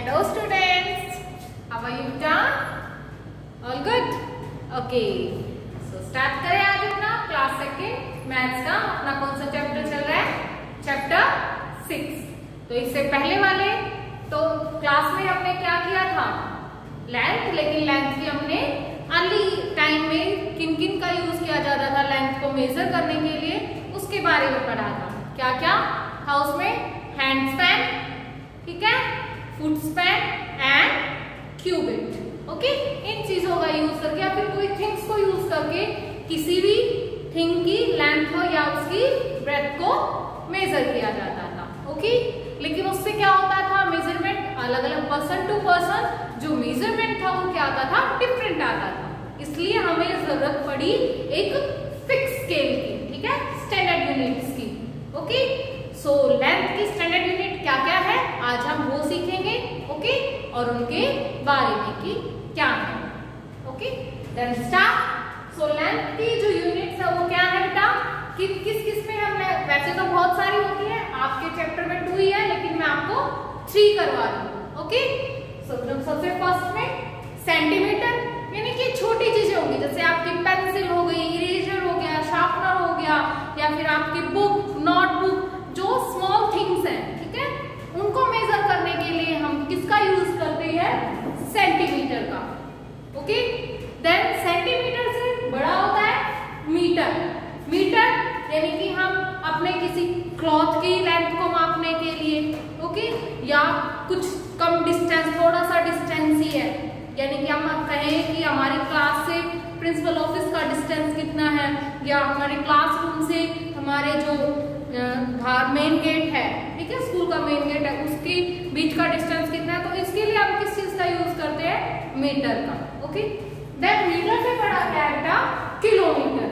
Hello, students. How are you done? All good? Okay. So, start करें आज अपना class second maths का अपना कौन सा चैप्टर चल रहा है चैप्टर सिक्स तो इससे पहले वाले तो क्लास में हमने क्या किया था लेंथ लेकिन लेंथ की हमने अर्ली टाइम में किन किन का यूज़ किया जाता था लेंथ को मेजर करने के लिए, उसके बारे में पढ़ा था क्या क्या था उसमें हैंड स्पैन ठीक है foot span and cubit okay इन चीज़ों का यूज़ करके या फिर कोई थिंग्स को यूज़ करके किसी भी थिंग की लेंथ हो या उसकी ब्रेथ को मेजर किया जाता था। ओके लेकिन उससे क्या होता था? मेज़रमेंट अलग अलग पर्सन टू पर्सन जो मेज़रमेंट था वो क्या आता था? डिफरेंट आता था। इसलिए हमें ज़रूरत पड़ी एक फिक्स स्केल की, ठीक है? स्टैंडर्ड यूनिट्स की। ओके सो लेंथ की स्टैंडर्ड यूनिट क्या क्या है आज हम वो सीखेंगे ओके और उनके बारे में कि क्या है। Okay then start so length की जो यूनिट्स है, वो क्या है बेटा? कि किस किसमें हम वैसे तो बहुत सारी होती है। आपके चैप्टर में टू ही है, लेकिन मैं आपको थ्री करवा रही हूँ ओके सो सबसे फ़र्स्ट में सेंटीमीटर यानी कि छोटी चीज़ें होंगी। जैसे आपकी पेंसिल हो गई इरेजर हो गया शार्पनर हो गया, या फिर आपकी बुक नोटबुक जो स्मॉल थिंग्स है उनको मेजर करने के लिए हम किसका यूज़ करते हैं? सेंटीमीटर का। ओके देन सेंटीमीटर से बड़ा होता है मीटर मीटर यानी कि हम अपने किसी क्लॉथ की लेंथ को मापने के लिए ओके या कुछ कम डिस्टेंस थोड़ा सा डिस्टेंस ही है। यानी कि हम कहें कि हमारी क्लास से प्रिंसिपल ऑफ़िस का डिस्टेंस कितना है? या हमारे क्लासरूम से हमारे जो मेन गेट है, ठीक है? स्कूल का मेन गेट है। उसके बीच का डिस्टेंस कितना है? तो इसके लिए हम किस चीज़ का यूज़ करते हैं? मीटर का ओके देन मीटर से पढ़ा क्या बेटा किलोमीटर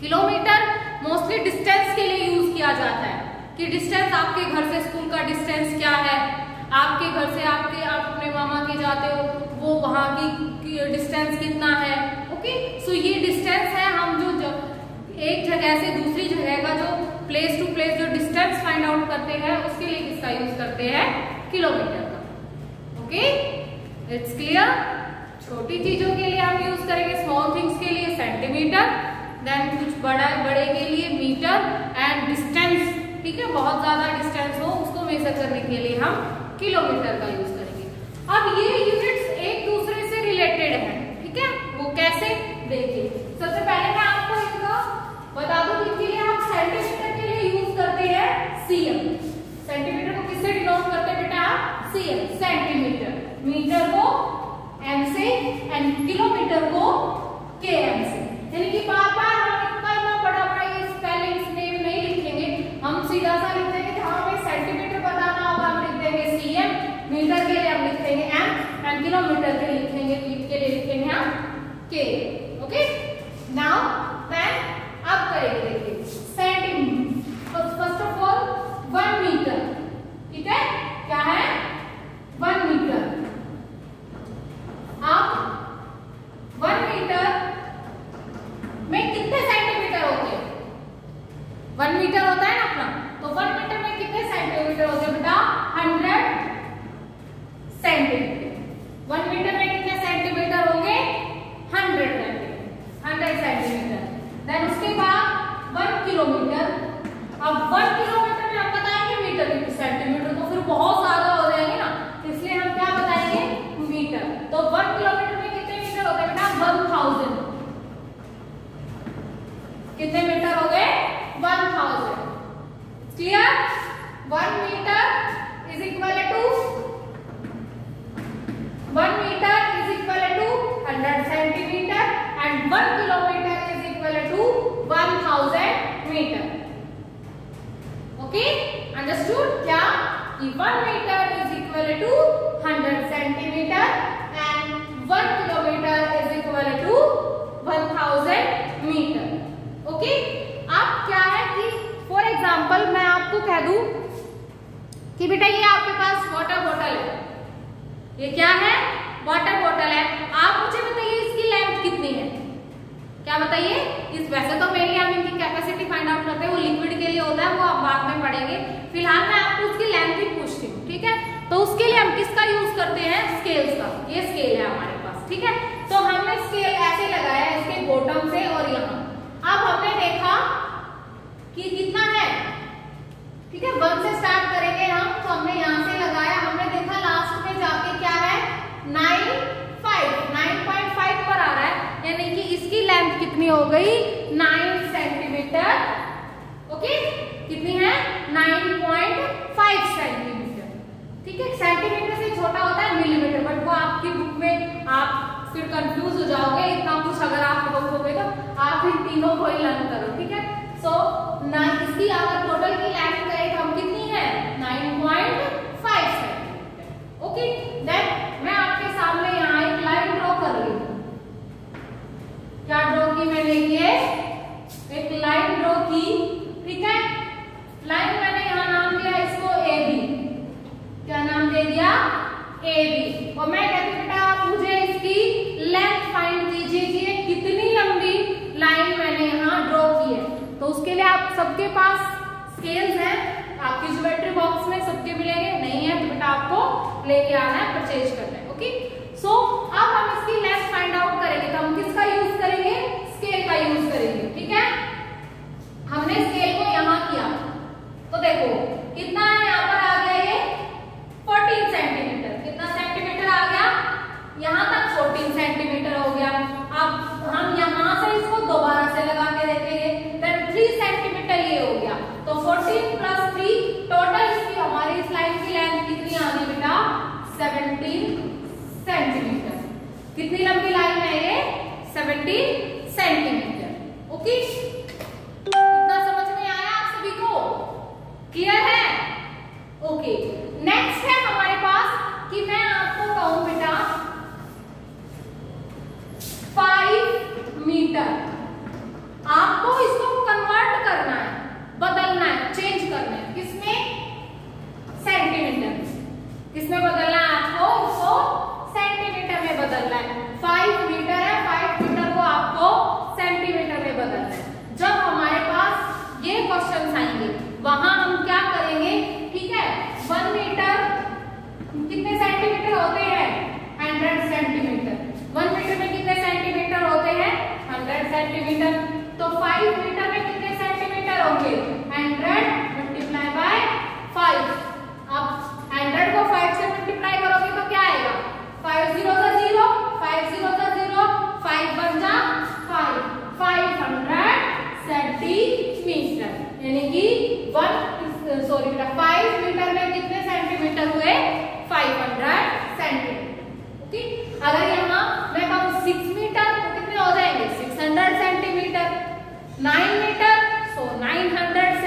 किलोमीटर मोस्टली डिस्टेंस के लिए यूज़ किया जाता है कि डिस्टेंस आपके घर से स्कूल का डिस्टेंस क्या है? आपके घर से आपके, आप अपने मामा के जाते हो, वो वहाँ की डिस्टेंस कितना है? ओके सो ये डिस्टेंस है, हम जो एक जगह से दूसरी जगह का जो प्लेस टू प्लेस जो डिस्टेंस फाइंड आउट करते हैं, उसके लिए किसका यूज़ करते हैं किलोमीटर का। ओके इट्स क्लियर छोटी चीज़ों के लिए हम यूज़ करेंगे स्मॉल थिंग्स के लिए सेंटीमीटर देन कुछ बड़ा, बड़े के लिए मीटर एंड डिस्टेंस ठीक है? बहुत ज़्यादा डिस्टेंस हो, उसको मेजर करने के लिए हम किलोमीटर का यूज़ करेंगे। अब ये यूनिट्स एक दूसरे से रिलेटेड है ठीक है वो कैसे देखिए सबसे पहले मैं आपको इनका बता दूँ इनके लिए हम सेंटीमीटर के लिए यूज़ करते हैं सीएम सेंटीमीटर को किससे डिनोट करते हैं बेटा सीएम सेंटीमीटर मीटर को एम से एंड किलोमीटर को के एम से यानी कि बार बार हम इनका इतना बड़ा बड़ा ये स्पेलिंग्स नेम नहीं लिखेंगे। हम सीधा सा लिख देंगे जहाँ हमें सेंटीमीटर बताना होगा, हम लिख देंगे सीएम मीटर के लिए हम लिखेंगे एम एंड किलोमीटर के लिखेंगे लिखेंगे के लिए लिखेंगे हम के ओके नाउ देन अब करेंगे देखिए centimetre first of all one metre ठीक है क्या है वन मीटर अब वन मीटर में कितने सेंटीमीटर होते हैं वन मीटर होता है ना अपना तो वन मीटर में कितने सेंटीमीटर होते हैं बेटा हंड्रेड सेंटीमीटर वन मीटर में कितने सेंटीमीटर होंगे हंड्रेड हंड्रेड सेंटीमीटर देन उसके बाद वन किलोमीटर अब वन किलोमीटर में हम बताएँगे मीटर की सेंटीमीटर तो फिर बहुत ज़्यादा हो जाएँगे ना इसलिए हम क्या बताएँगे मीटर तो वन किलोमीटर में कितने मीटर होते हैं बेटा वन थाउज़ेंड कितने मीटर हो गए? One thousand clear one metre is equal to one metre is equal to hundred centimetre and one kilometre is equal to one thousand metre okay understood क्या one metre is equal to hundred centimetre and one kilometre is equal to one thousand metre okay अब क्या है कि for example मैं आपको कह दूँ? कि बेटा ये आपके पास वाटर बॉटल है। ये क्या है? वाटर बॉटल है। आप मुझे बताइए इसकी लेंथ कितनी है? क्या बताइए? इस वैसे तो मेनली हम इनकी कैपेसिटी फाइंड आउट करते हैं, वो लिक्विड के लिए होता है, वो आप बाद में पढ़ेंगे। फ़िलहाल मैं आपको उसकी लेंथ ही पूछती हूँ, ठीक है? तो उसके लिए हम किसका यूज़ करते हैं? स्केल्स का। ये स्केल है हमारे पास, ठीक है? तो हमने स्केल ऐसे लगाया इसके बॉटम से और यहाँ। अब हमने देखा कि कितना है? ठीक है वन से स्टार्ट करेंगे हम। तो हमने यहाँ से लगाया हमने देखा लास्ट में जाके क्या है? Nine five nine point five पर आ रहा है। यानी कि इसकी लेंथ कितनी हो गई? नाइन सेंटीमीटर ओके कितनी है? नाइन पॉइंट फाइव सेंटीमीटर ठीक है? सेंटीमीटर से छोटा होता है मिलीमीटर बट वो आपकी बुक में आप फिर कंफ्यूज हो जाओगे। इतना कुछ अगर आप लोगोगे तो आप इन तीनों को ही लर्न करो। ठीक है? सो so, इसकी अगर टोटल की लेंथ करें तो हम कितनी है? 9.5 सेंटीमीटर ओके देन मैं आपके सामने यहाँ एक लाइन ड्रॉ कर रही हूँ। क्या ड्रॉ की मैंने ये एक लाइन ड्रॉ की, ठीक है? लाइन मैंने यहाँ नाम दिया इसको ए बी क्या नाम दे दिया? ए बी और मैं कहती बेटा आप मुझे इसकी लेंथ फाइंड कीजिए कि कितनी लंबी लाइन मैंने यहाँ ड्रॉ की है तो उसके लिए आप सबके पास स्केल्स हैं। आपकी ज्योमेट्री बॉक्स में सबके मिलेंगे। नहीं है तो बेटा आपको लेके आना है परचेज करना है ओके सो so, अब हम इसकी लेंथ फाइंड आउट करेंगे। तो हम किसका यूज़ करेंगे? स्केल का यूज़ करेंगे ठीक है? हमने स्केल को यहाँ किया तो देखो कितना है यहाँ पर आ गया ये 14 सेंटीमीटर कितना सेंटीमीटर आ गया यहाँ तक 14 सेंटीमीटर हो गया अब हम यहाँ से इसको दोबारा से लगा के देखेंगे देन 3 सेंटीमीटर ये हो गया तो 14 प्लस 3 टोटल इसकी हमारी इस लाइन की लेंथ कितनी आ गई बेटा 17 सेंटीमीटर कितनी लंबी लाइन है ये 17 सेंटीमीटर ओके इतना समझ में आया आप सभी को क्लियर है ओके नेक्स्ट है हमारे पास कि मैं आपको कहूँ बेटा फाइव मीटर आपको इसको कन्वर्ट करना है बदलना है चेंज करना है किसमें सेंटीमीटर किसमें बदलना है आपको इसको सेंटीमीटर में बदलना है फाइव मीटर है फाइव मीटर को आपको सेंटीमीटर में बदलना है जब हमारे पास ये क्वेश्चन आएँगे वहाँ हम क्या करेंगे ठीक है वन मीटर कितने सेंटीमीटर होते हैं हंड्रेड सेंटीमीटर वन मीटर में कितने सेंटीमीटर होते हैं? Hundred centimetre. तो फाइव मीटर में कितने सेंटीमीटर होंगे हंड्रेड मल्टीप्लाई बाय फाइव अब हंड्रेड को फाइव से मल्टीप्लाई करोगे तो क्या आएगा फाइव ज़ीरो का ज़ीरो फाइव ज़ीरो का ज़ीरो फाइव बन जा फाइव फाइव हंड्रेड सेंटीमीटर यानी कि वन सॉरी बेटा फाइव मीटर में कितने सेंटीमीटर हुए फाइव हंड्रेड सेंटीमीटर ओके अगर यहाँ मैं कहूँ सिक्स मीटर तो कितने हो जाएँगे six hundred centimetre nine metre so nine hundred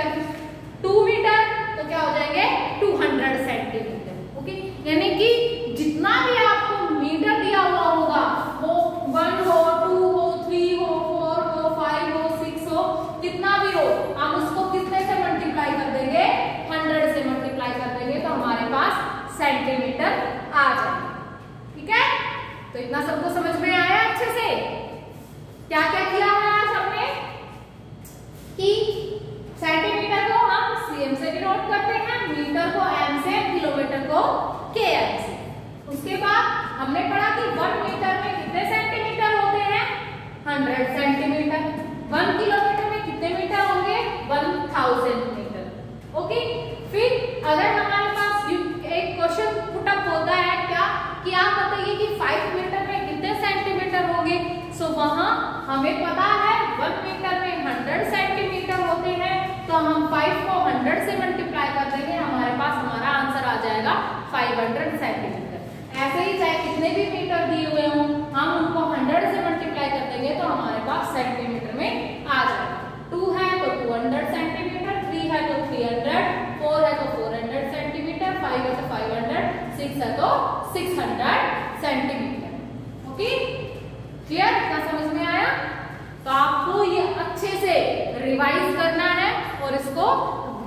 centimetre two metre तो क्या हो जाएँगे? टू हंड्रेड सेंटीमीटर ओके यानी कि जितना भी आपको मीटर दिया हुआ होगा, वो वन हो टू हो थ्री हो फोर हो फाइव हो सिक्स हो, कितना भी हो, हम उसको कितने से मल्टीप्लाई कर देंगे? हंड्रेड से मल्टीप्लाई कर देंगे तो हमारे पास सेंटीमीटर आ जाएगा। ठीक है? तो इतना सबको समझ में आया अच्छे से क्या क्या किया है आज हमने कि सेंटीमीटर को हम सीएम से भी नोट करते हैं मीटर को एम से किलोमीटर को के एम से उसके बाद हमने पढ़ा कि वन मीटर में कितने सेंटीमीटर होते हैं? हंड्रेड सेंटीमीटर वन किलोमीटर में कितने मीटर होंगे? वन थाउज़ेंड मीटर ओके फिर अगर हमारे पास एक क्वेश्चन पुटअप होता है क्या? कि आप बताइए कि फाइव मीटर में कितने सेंटीमीटर होंगे? सो so, वहाँ हमें पता है वन मीटर में हंड्रेड सेंटीमीटर होते हैं। तो हम फाइव को हंड्रेड से मल्टीप्लाई कर देंगे। हमारे पास हमारा आंसर आ जाएगा फाइव हंड्रेड सेंटीमीटर ऐसे ही चाहे कितने भी मीटर दिए हुए हों, हम उनको हंड्रेड से मल्टीप्लाई कर देंगे तो हमारे पास सेंटीमीटर में आ जाएगा टू है तो टू हंड्रेड सेंटीमीटर थ्री है तो थ्री हंड्रेड फोर है तो फोर हंड्रेड सेंटीमीटर फाइव है तो फाइव हंड्रेड सिक्स है तो six hundred centimetre okay clear इतना समझ में आया तो आपको ये अच्छे से रिवाइज करना है और इसको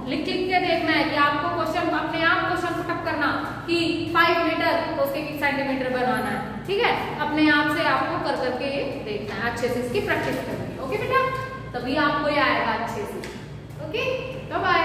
लिख लिख के देखना है कि आपको क्वेश्चन अपने आप क्वेश्चन पुटअप करना कि फाइव तो उसके सेंटीमीटर बनाना है। ठीक है? अपने आप से आपको कर करके देखना है, अच्छे से इसकी प्रैक्टिस करनी है। ओके बेटा? तभी आपको ये आएगा अच्छे से। Okay bye